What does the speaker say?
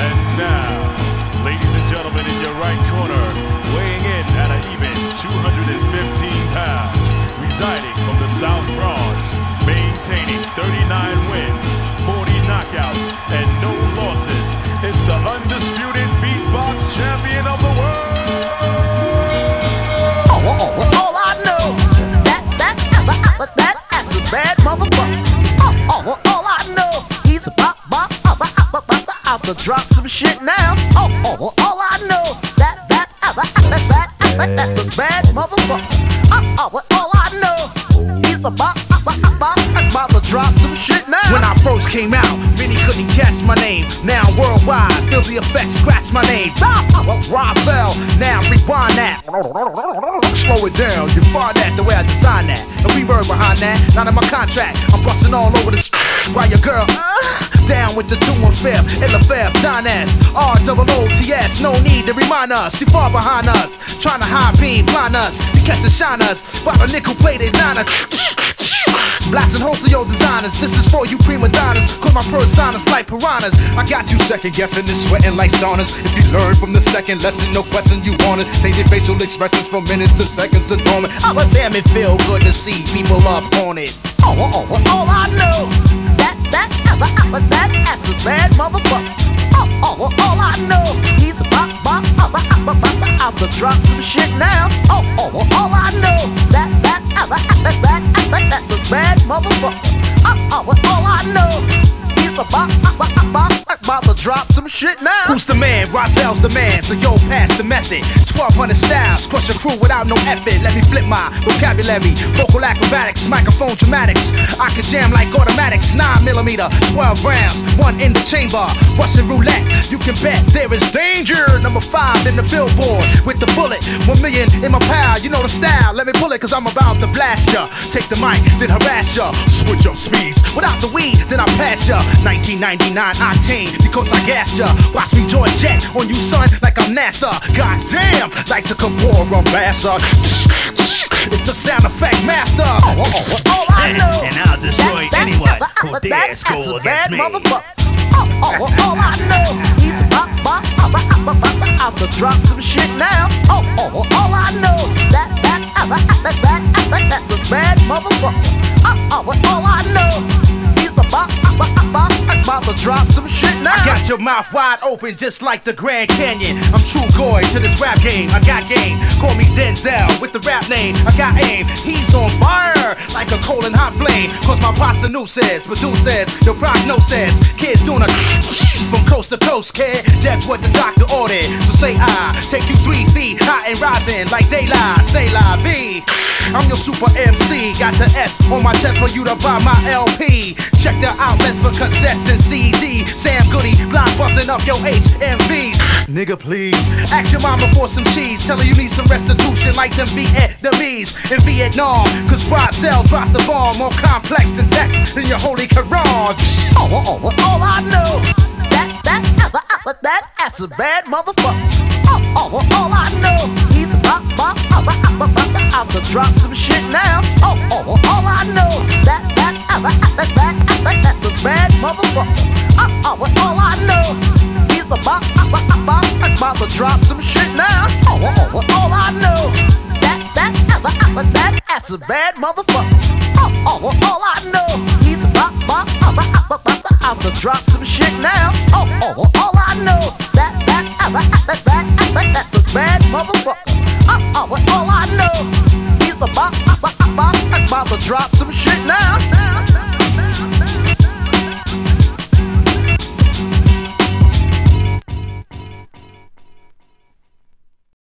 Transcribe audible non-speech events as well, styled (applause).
And now, that, that, that's bad motherfucker. Oh, all I know, he's a bop, bop, about to drop some shit now. When I first came out, many couldn't catch my name. Now worldwide, feel the effect, scratch my name. Oh, Rahzel, now rewind that. Slow it down, you find that the way I designed that. And reverb behind that, not in my contract. I'm busting all over this while your girl uh, down with the two and fifth, Illa Fab, Don S, R double O T S. No need to remind us, you far behind us. Trying to high beam, blind us, you catch and shine us. By the nickel plated niner. (laughs) Blasting holes to your designers. This is for you prima donnas my personas like piranhas. I got you second guessing and sweating like saunas. If you learn from the second lesson, no question you want it. Changing facial expressions from minutes to seconds to dormant. Oh, I'll damn it feel good to see people up on it. Oh, oh, oh, oh, all I know. That, that, ever ever that, that's a bad motherfucker. Oh, oh, oh all I know. He's a bop, bop, other, other, other, other, drop some shit now. Oh, oh, all I know. That, that, ever ever that, other, that's a bad motherfucker. Oh, oh, all I know a bop, bop, bop, to drop some shit now. Who's the man? Rahzel's the man, so yo, pass the method. 1200 styles, crush a crew without no effort. Let me flip my vocabulary, vocal acrobatics, microphone dramatics. I can jam like automatics, 9 millimeter, 12 rounds, one in the chamber. Russian roulette, you can bet there is danger. Number five in the billboard with the bullet, one million in my pal. You know the style, let me pull it, cause I'm about to blast ya. Take the mic, then harass ya. Switch up speeds, without the weed, then I pass ya. 1999 octane, because I gassed ya. Watch me join jet on you, son, like I'm NASA. Goddamn, like the Kimura Bassa. It's the sound effect master. Oh, oh, oh, I know. And, and I'll destroy that, anyone that, who dares go against me. Motherfucker. Oh, oh, oh, I know. He's about, about, about, about, about about about to drop some shit now. Oh, oh, oh, all I know. That, that, that, that, that, that, that's a bad motherfucker. Oh, oh, all I know. He's about, about, about, about, about to drop some shit. Your mouth wide open just like the Grand Canyon. I'm true goy to this rap game. I got game. Call me Denzel with the rap name. I got aim. He's on fire like a cold and hot flame. Cause my pasta new says, produces, no prognosis. Kids doing a (laughs) from coast to coast, kid. That's what the doctor ordered. So say I take you three feet high and rising like daylight. Say la vie. I'm your super MC. Got the S on my chest for you to buy my LP. Check the outlets for cassettes and CD. Sam Goody, blind busting up your HMVs. Nigga, please. Ask your mama for some cheese. Tell her you need some restitution like them Vietnamese in Vietnam. Cause Rahzel drops the bomb more complex than text than your holy Quran. Oh, oh, oh, all I know, that, that, that, that, that, that's a bad motherfucker. Oh, oh, oh, all I know, ba ba ba ba ba I'm gonna drop some shit now. Oh oh, all I know that that that that that that that the red motherfucker. Oh oh, all I know he's the bop ba ba I'm about to drop some shit now. Oh oh, all I know that that that that that that's a bad motherfucker. Oh oh, all I know he's a bop ba ba bop. ba I'm gonna drop some shit now. Oh oh, all I know that that that that that that that's a bad motherfucker. drop